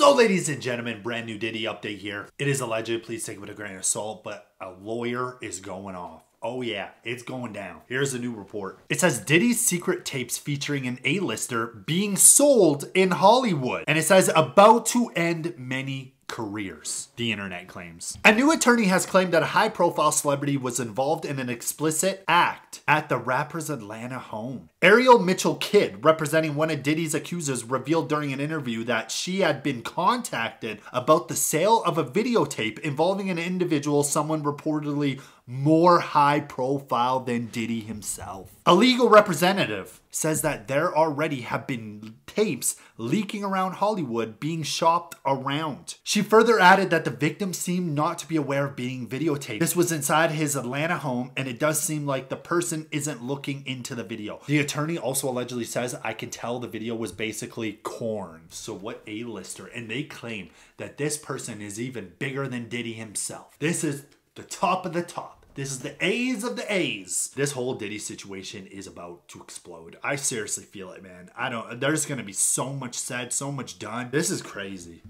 So, ladies and gentlemen, brand new Diddy update here. It is alleged, please take it with a grain of salt, but a lawyer is going off. Oh yeah, it's going down. Here's a new report. It says Diddy's secret tapes featuring an A-lister being sold in Hollywood. And it says about to end many careers, the internet claims. A new attorney has claimed that a high profile celebrity was involved in an explicit act at the rapper's Atlanta home. Ariel Mitchell Kidd, representing one of Diddy's accusers, revealed during an interview that she had been contacted about the sale of a videotape involving an individual someone reportedly more high profile than Diddy himself. A legal representative says that there already have been tapes leaking around Hollywood being shopped around. She further added that the victim seemed not to be aware of being videotaped. This was inside his Atlanta home, and it does seem like the person isn't looking into the video. The attorney also allegedly says, I can tell the video was basically corn. So, what A lister? And they claim that this person is even bigger than Diddy himself. This is the top of the top. This is the A's of the A's. This whole Diddy situation is about to explode. I seriously feel it, man. I don't, there's gonna be so much said, so much done. This is crazy.